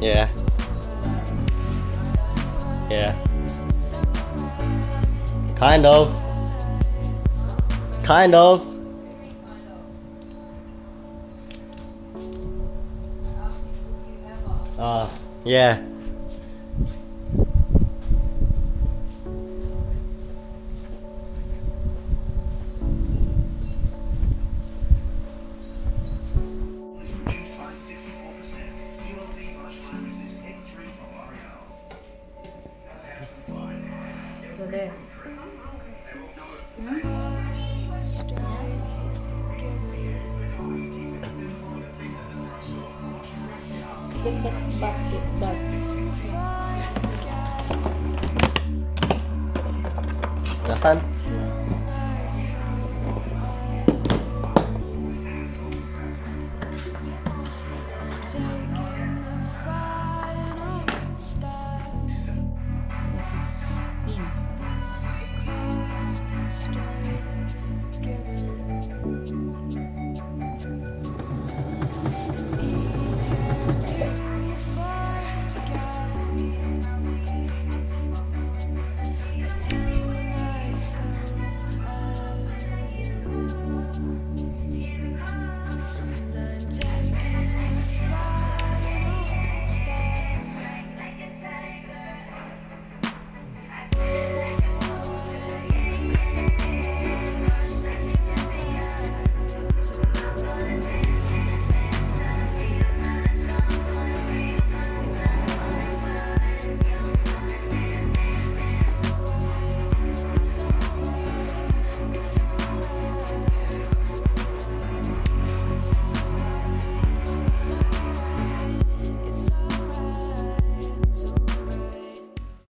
Yeah. Yeah. Kind of. Kind of. Uh, yeah. fine. 그래. 바스